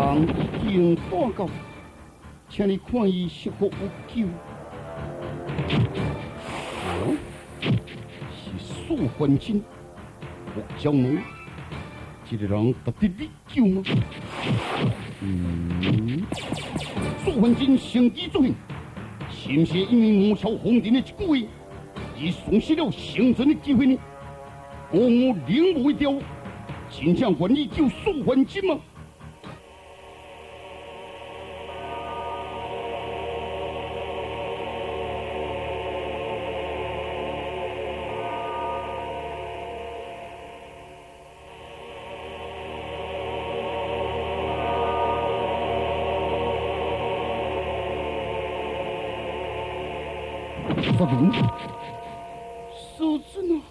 人已经大到，请你看伊是否有救。是。苏焕金，木匠奴，这个人到底你救吗？嗯，苏焕金成机作品，是。不是。因为木桥红人的一句，而丧失了生存的机会呢？我我领悟一条，真正愿意救苏焕金吗？发明，师尊啊，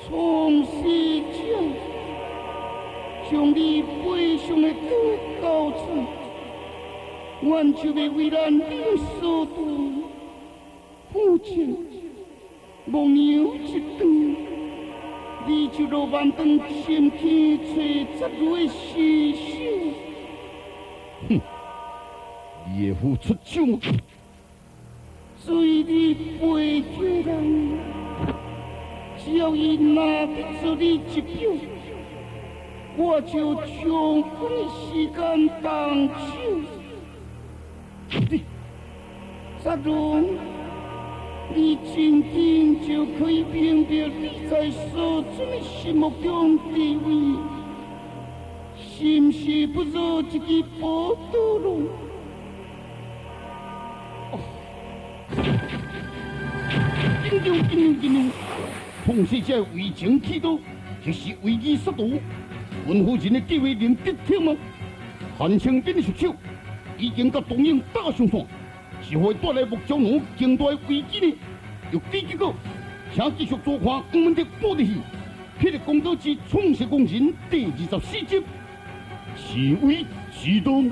从西江将你背上的刀交出，我就要为咱领所度，父亲无牛一顿，你就落万丈深天吹十蕊细雪。哼，你的付出手吗？随你背着人，只要伊拿得出你一票，我就充分时间动手。你，沙龙，你今天就可以明白你在所尊的心目中地位，是不是不如一个波多龙？紧张紧张紧张！创世者为情企图，就是为义杀毒。文夫人的地位能得逞吗？韩青斌的出手已经甲东英打上线，是会带来木匠奴更大的危机呢？有第结果，请继续做看我们的播的戏《霹雳公道之创世工人》第二十四集，是为启动。